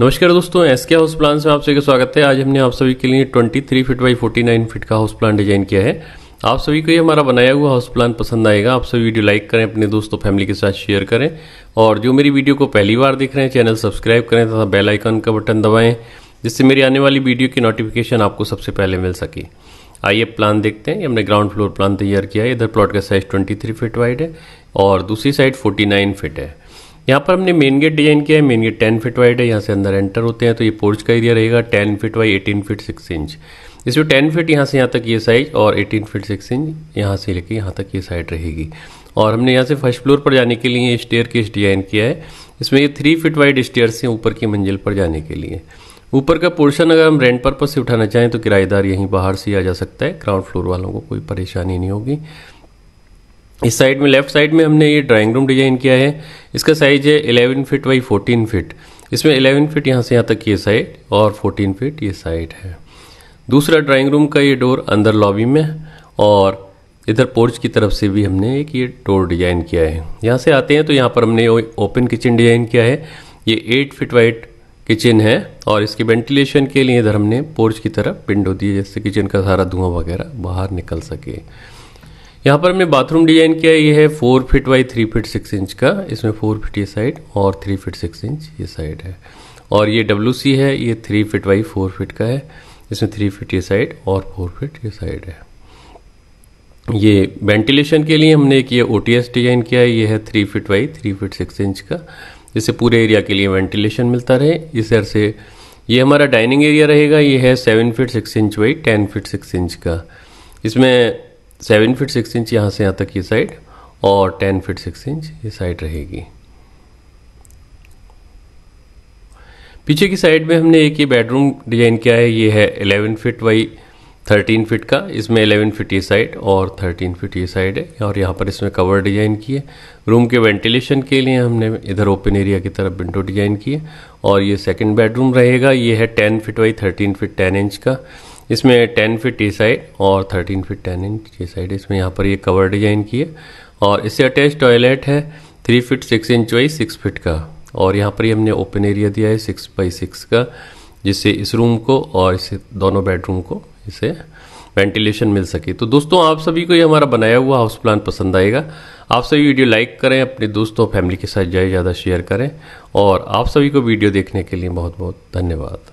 नमस्कार दोस्तों एस के हाउस प्लान में आप सभी का स्वागत है। आज हमने आप सभी के लिए 23 फीट बाई 49 फीट का हाउस प्लान डिज़ाइन किया है। आप सभी को ये हमारा बनाया हुआ हाउस प्लान पसंद आएगा। आप सभी वीडियो लाइक करें, अपने दोस्तों फैमिली के साथ शेयर करें। और जो मेरी वीडियो को पहली बार देख रहे हैं चैनल सब्सक्राइब करें तथा बेल का बटन दबाएँ, जिससे मेरी आने वाली वीडियो की नोटिफिकेशन आपको सबसे पहले मिल सके। आइए प्लान देखते हैं। हमने ग्राउंड फ्लोर प्लान तैयार किया है। इधर प्लॉट का साइज़ 23 फीट वाइड है और दूसरी साइड 49 फीट है। यहाँ पर हमने मेन गेट डिज़ाइन किया है मेन गेट 10 फीट वाइड है, यहाँ से अंदर एंटर होते हैं तो ये पोर्च का एरिया रहेगा 10 फीट बाई 18 फीट 6 इंच इसमें 10 फीट यहाँ से यहाँ तक ये साइज़ और 18 फीट 6 इंच यहाँ से लेके यहाँ तक ये साइड रहेगी। और हमने यहाँ से फ़र्स्ट फ्लोर पर जाने के लिए स्टेयर केस डिज़ाइन किया है। इसमें ये थ्री फिट वाइड स्टेयर से ऊपर की मंजिल पर जाने के लिए। ऊपर का पोर्शन अगर हम रेंट पर्पज से उठाना चाहें तो किराएदार यहीं बाहर से आ जा सकता है। ग्राउंड फ्लोर वालों को कोई परेशानी नहीं होगी। इस साइड में, लेफ़्ट साइड में हमने ये ड्राइंग रूम डिज़ाइन किया है। इसका साइज़ है 11 फीट बाई 14 फीट इसमें 11 फीट यहाँ से यहाँ तक ये साइड और 14 फीट ये साइड है। दूसरा ड्राइंग रूम का ये डोर अंदर लॉबी में और इधर पोर्च की तरफ़ से भी हमने एक ये डोर डिज़ाइन किया है। यहाँ से आते हैं तो यहाँ पर हमने ओपन किचन डिज़ाइन किया है। ये एट फिट वाइट किचन है और इसके वेंटिलेशन के लिए इधर हमने पोर्च की तरफ़ विंडो दी है, जिससे किचन का सारा धुआँ वगैरह बाहर निकल सके। यहाँ पर हमने बाथरूम डिज़ाइन किया, ये है four feet by three feet six inch का। इसमें फोर फिट ये साइड और थ्री फिट सिक्स इंच ये साइड है। और ये डब्ल्यू सी है, ये three feet by four feet का है। इसमें थ्री फिट ये साइड और फोर फिट ये साइड है। ये वेंटिलेशन के लिए हमने एक ये ओ डिज़ाइन किया है, ये है three feet by three feet six inch का। जिससे पूरे एरिया के लिए वेंटिलेशन मिलता रहे। इस तरह से ये हमारा डाइनिंग एरिया रहेगा, ये है seven feet six inch by ten feet six inch का। इसमें सेवन फिट सिक्स इंच यहाँ से यहाँ तक ये साइड और टेन फिट सिक्स इंच ये साइड रहेगी। पीछे की साइड में हमने एक ये बेडरूम डिज़ाइन किया है, ये है 11 फिट बाई थर्टीन फिट का। इसमें 11 फिट ये साइड और थर्टीन फिट ये साइड है और यहाँ पर इसमें कवर डिज़ाइन किए रूम के वेंटिलेशन के लिए हमने इधर ओपन एरिया की तरफ़ विंडो डिज़ाइन किए और ये सेकंड बेडरूम रहेगा। ये है ten feet by thirteen feet ten inch का। इसमें टेन फिट ये साइड और थर्टीन फिट टेन इंच ये साइड इसमें यहाँ पर ये कवर डिज़ाइन की है और इससे अटैच टॉयलेट है three feet six inch by six feet का। और यहाँ पर ही हमने ओपन एरिया दिया है सिक्स बाई सिक्स का, जिससे इस रूम को और इसे दोनों बेडरूम को इसे वेंटिलेशन मिल सके। तो दोस्तों, आप सभी को ये हमारा बनाया हुआ हाउस प्लान पसंद आएगा। आप सभी वीडियो लाइक करें, अपने दोस्तों फैमिली के साथ ज़्यादा ज़्यादा शेयर करें। और आप सभी को वीडियो देखने के लिए बहुत बहुत धन्यवाद।